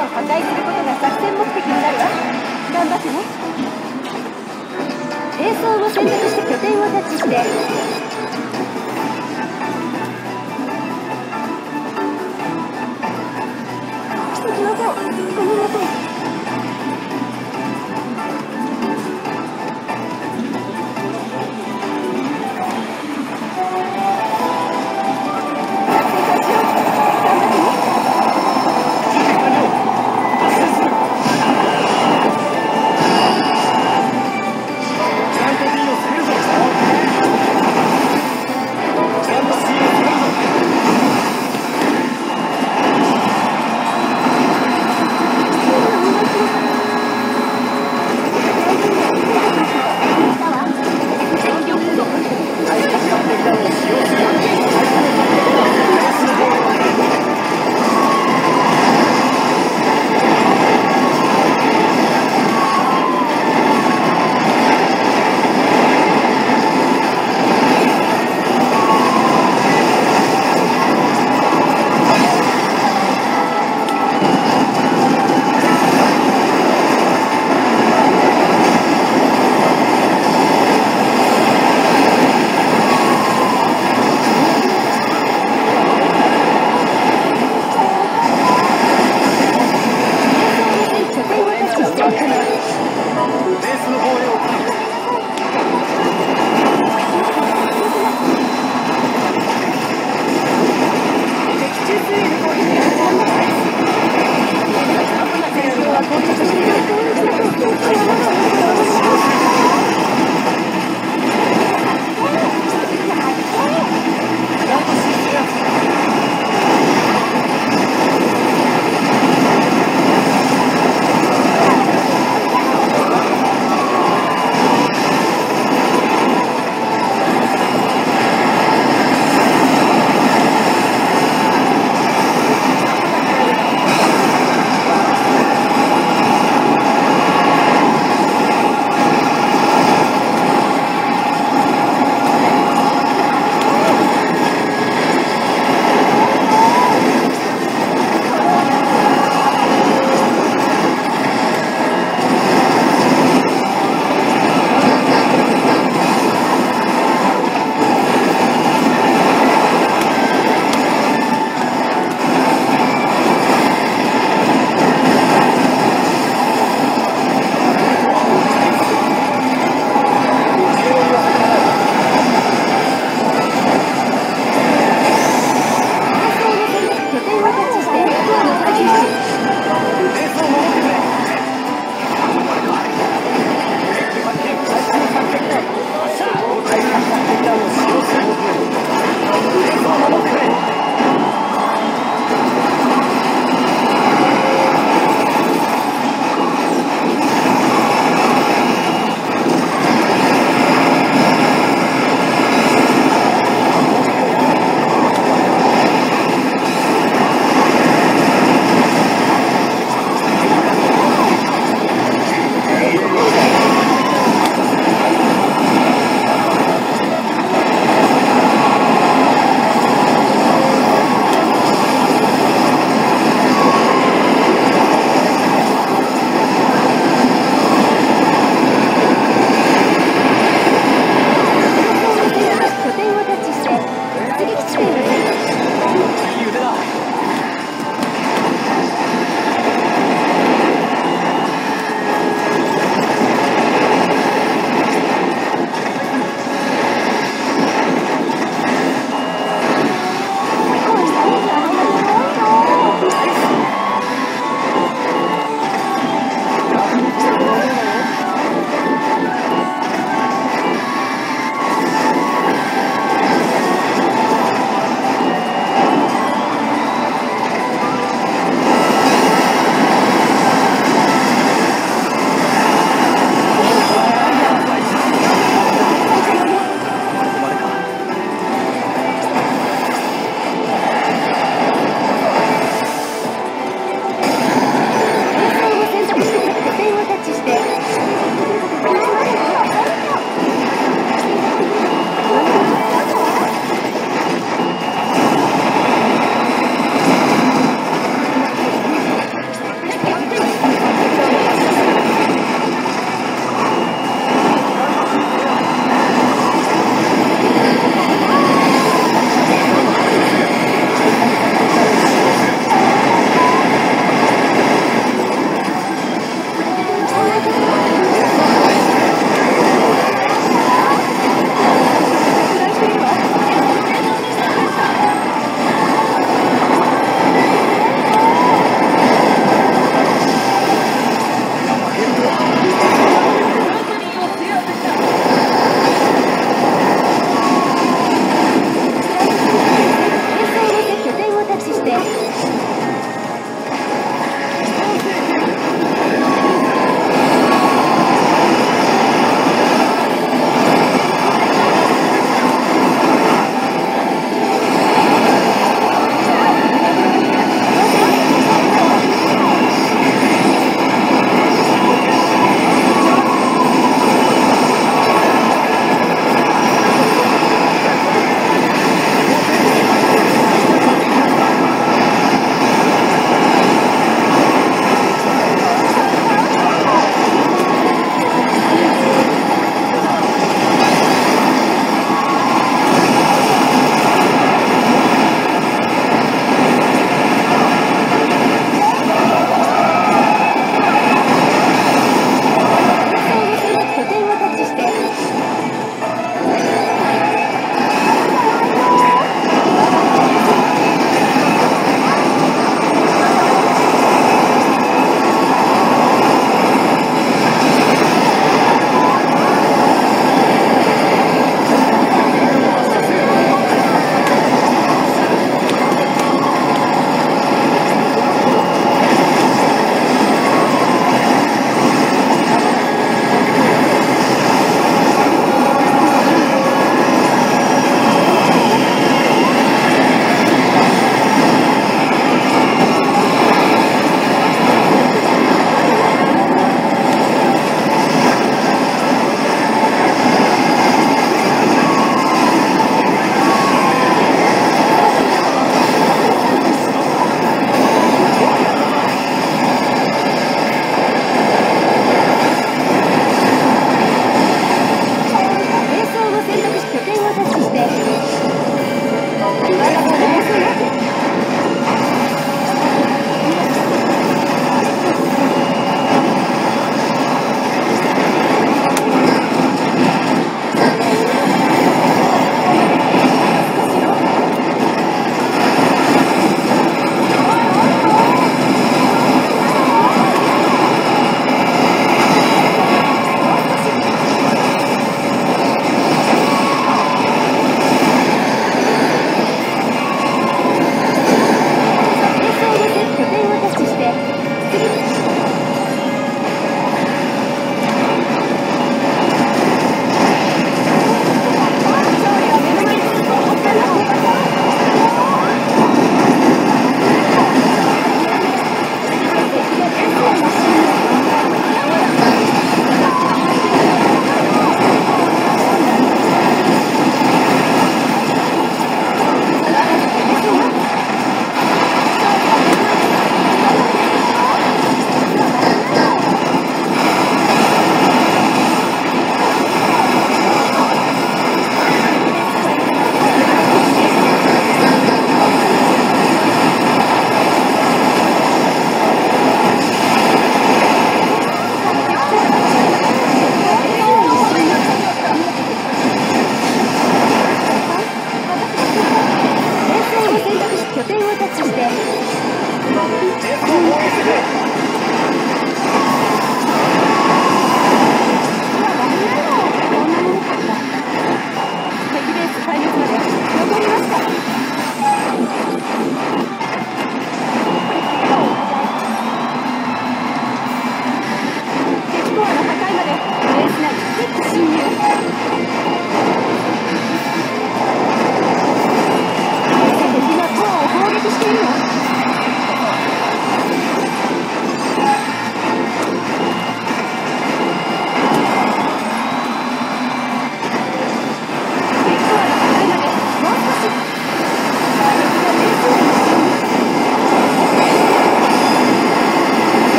を破壊することが作戦目的になるわ。頑張ってね。兵装を選択して拠点をタッチして